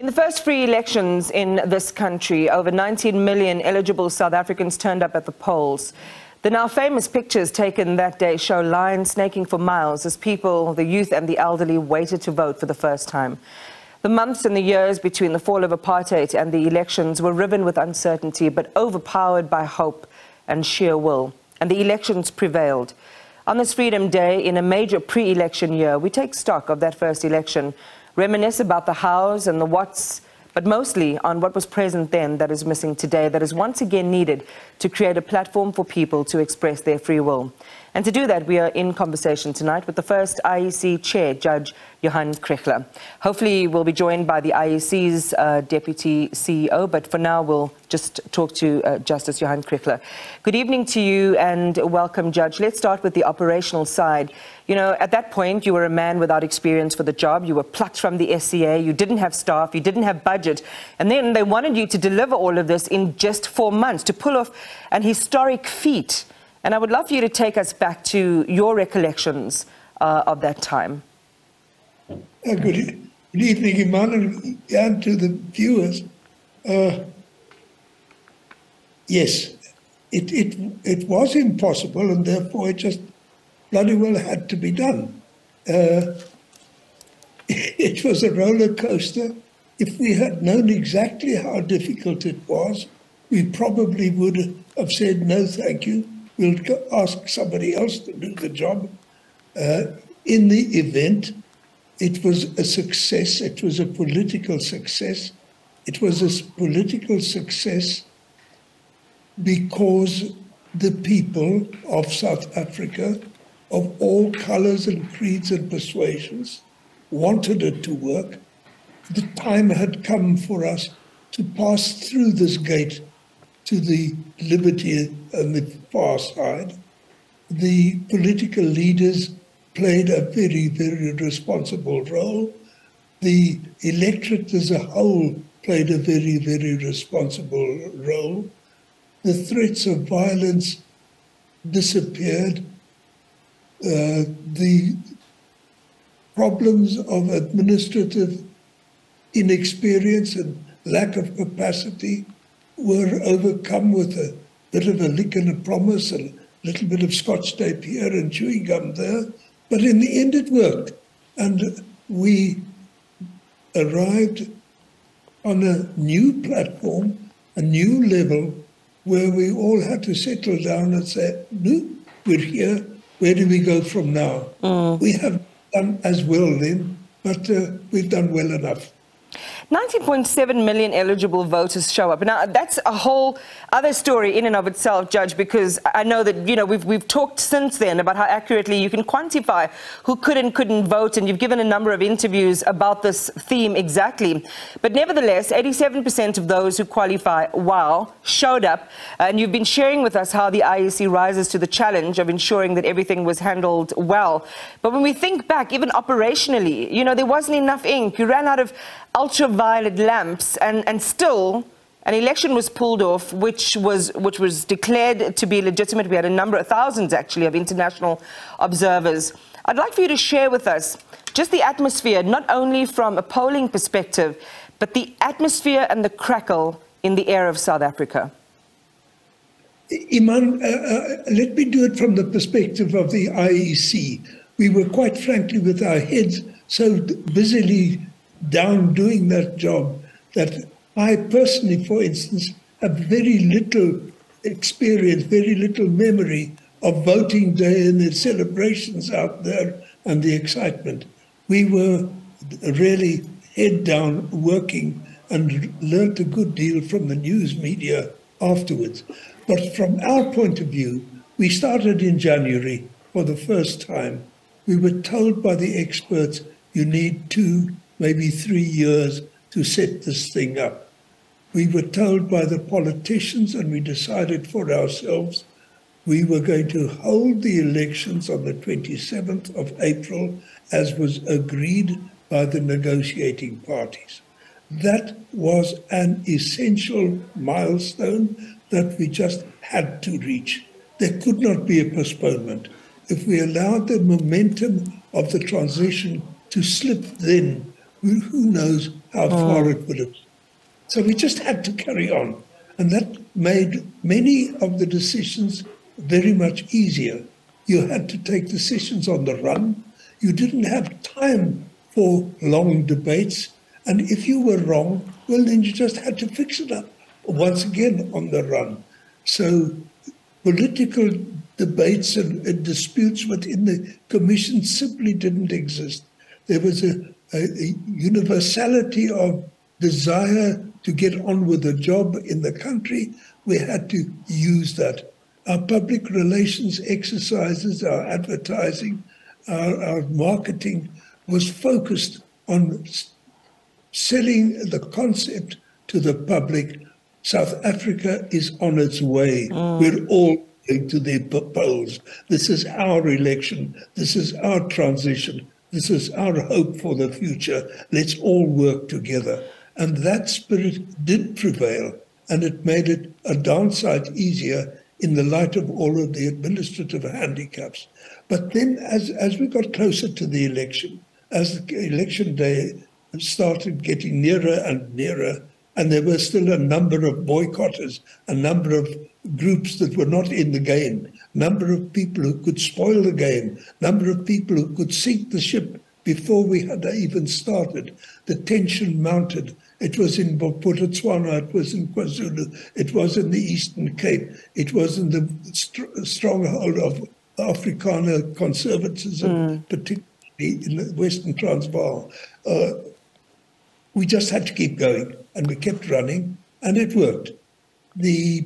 In the first free elections in this country, over 19 million eligible South Africans turned up at the polls. The now famous pictures taken that day show lines snaking for miles as people, the youth and the elderly, waited to vote for the first time. The months and the years between the fall of apartheid and the elections were riven with uncertainty but overpowered by hope and sheer will. And the elections prevailed. On this Freedom Day, in a major pre election year, we take stock of that first election reminisce about the hows and the whats, but mostly on what was present then that is missing today, that is once again needed to create a platform for people to express their free will. And to do that, we are in conversation tonight with the first IEC chair, Judge Johann Kriegler. Hopefully, we'll be joined by the IEC's uh, deputy CEO, but for now, we'll just talk to uh, Justice Johann Kriegler. Good evening to you and welcome, Judge. Let's start with the operational side. You know, at that point, you were a man without experience for the job. You were plucked from the SCA. You didn't have staff. You didn't have budget. And then they wanted you to deliver all of this in just four months, to pull off an historic feat. And I would love for you to take us back to your recollections uh, of that time. Uh, good, good, evening, Iman, and to the viewers. Uh, yes, it, it, it was impossible, and therefore it just bloody well had to be done. Uh, it was a roller coaster. If we had known exactly how difficult it was, we probably would have said, no, thank you. We'll ask somebody else to do the job. Uh, in the event, it was a success. It was a political success. It was a political success because the people of South Africa of all colors and creeds and persuasions wanted it to work. The time had come for us to pass through this gate to the liberty on the far side. The political leaders played a very, very responsible role. The electorate as a whole played a very, very responsible role. The threats of violence disappeared uh, the problems of administrative inexperience and lack of capacity were overcome with a bit of a lick and a promise and a little bit of scotch tape here and chewing gum there. But in the end, it worked. And we arrived on a new platform, a new level, where we all had to settle down and say, no, we're here, where do we go from now? Mm. We have done as well then, but uh, we've done well enough. 19.7 million eligible voters show up. Now, that's a whole other story in and of itself, Judge, because I know that, you know, we've, we've talked since then about how accurately you can quantify who could and couldn't vote, and you've given a number of interviews about this theme exactly. But nevertheless, 87% of those who qualify, wow, showed up, and you've been sharing with us how the IEC rises to the challenge of ensuring that everything was handled well. But when we think back, even operationally, you know, there wasn't enough ink. You ran out of ultraviolet lamps, and, and still an election was pulled off, which was, which was declared to be legitimate. We had a number of thousands, actually, of international observers. I'd like for you to share with us just the atmosphere, not only from a polling perspective, but the atmosphere and the crackle in the air of South Africa. Iman, uh, uh, let me do it from the perspective of the IEC. We were quite frankly with our heads so busily down doing that job that I personally, for instance, have very little experience, very little memory of voting day and the celebrations out there and the excitement. We were really head down working and learnt a good deal from the news media afterwards. But from our point of view, we started in January for the first time. We were told by the experts you need two maybe three years to set this thing up. We were told by the politicians, and we decided for ourselves, we were going to hold the elections on the 27th of April as was agreed by the negotiating parties. That was an essential milestone that we just had to reach. There could not be a postponement. If we allowed the momentum of the transition to slip then, who knows how oh. far it would have. So we just had to carry on. And that made many of the decisions very much easier. You had to take decisions on the run. You didn't have time for long debates. And if you were wrong, well, then you just had to fix it up once again on the run. So political debates and, and disputes within the commission simply didn't exist. There was a, a, a universality of desire to get on with the job in the country. We had to use that. Our public relations exercises, our advertising, our, our marketing was focused on selling the concept to the public. South Africa is on its way. Mm. We're all going to the polls. This is our election. This is our transition. This is our hope for the future. Let's all work together. And that spirit did prevail, and it made it a downside easier in the light of all of the administrative handicaps. But then, as, as we got closer to the election, as election day started getting nearer and nearer, and there were still a number of boycotters, a number of groups that were not in the game, number of people who could spoil the game, number of people who could sink the ship before we had even started. The tension mounted. It was in Bophuthatswana, it was in KwaZulu, it was in the Eastern Cape, it was in the st- stronghold of Afrikaner conservatism, mm. particularly in the Western Transvaal. Uh, we just had to keep going, and we kept running, and it worked. The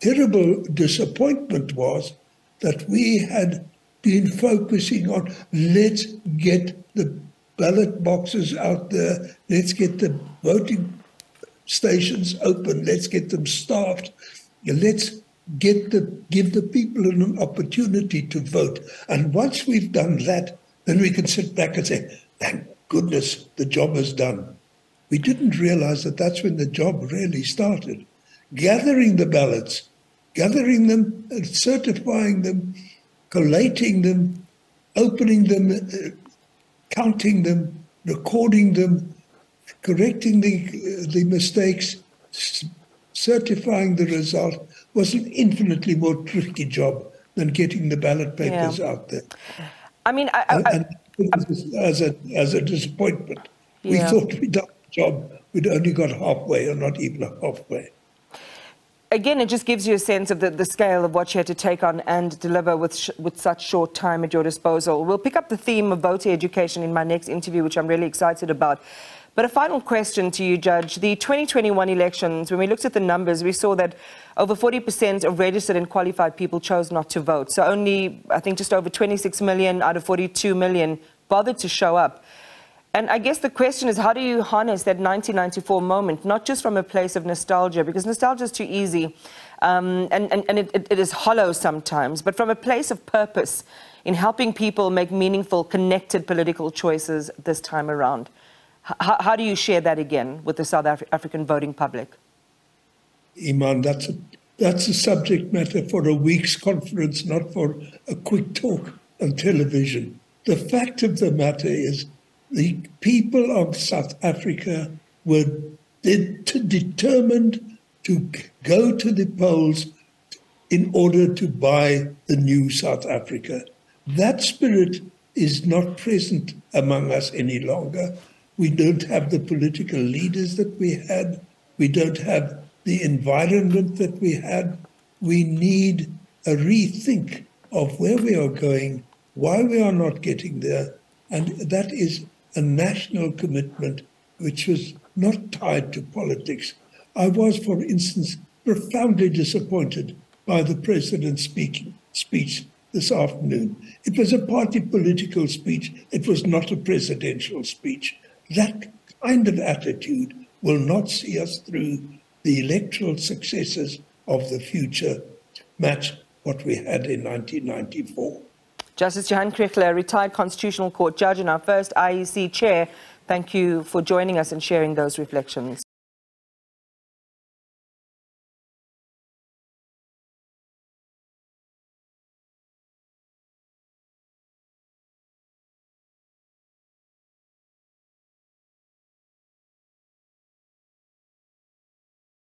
terrible disappointment was that we had been focusing on let's get the ballot boxes out there, let's get the voting stations open, let's get them staffed, let's get the give the people an opportunity to vote. And once we've done that, then we can sit back and say, thank goodness the job is done. We didn't realize that that's when the job really started. Gathering the ballots, gathering them, and certifying them, collating them, opening them, uh, counting them, recording them, correcting the, uh, the mistakes, certifying the result was an infinitely more tricky job than getting the ballot papers yeah. out there. I mean, I, I, and, and as a as a disappointment, yeah. we thought we'd done job. We'd only got halfway, or not even halfway again, it just gives you a sense of the, the scale of what you had to take on and deliver with, with such short time at your disposal. We'll pick up the theme of voter education in my next interview, which I'm really excited about. But a final question to you, Judge. The 2021 elections, when we looked at the numbers, we saw that over 40% of registered and qualified people chose not to vote. So only, I think, just over 26 million out of 42 million bothered to show up. And I guess the question is, how do you harness that 1994 moment, not just from a place of nostalgia, because nostalgia is too easy um, and, and, and it, it is hollow sometimes, but from a place of purpose in helping people make meaningful, connected political choices this time around. H- how do you share that again with the South Af- African voting public? Iman, that's a, that's a subject matter for a week's conference, not for a quick talk on television. The fact of the matter is, the people of South Africa were determined to go to the polls in order to buy the new South Africa. That spirit is not present among us any longer. We don't have the political leaders that we had. We don't have the environment that we had. We need a rethink of where we are going, why we are not getting there. And that is a national commitment which was not tied to politics. I was, for instance, profoundly disappointed by the president's speaking, speech this afternoon. It was a party political speech, it was not a presidential speech. That kind of attitude will not see us through the electoral successes of the future match what we had in 1994. Justice Johann Kriegler, retired Constitutional Court judge and our first IEC chair, thank you for joining us and sharing those reflections.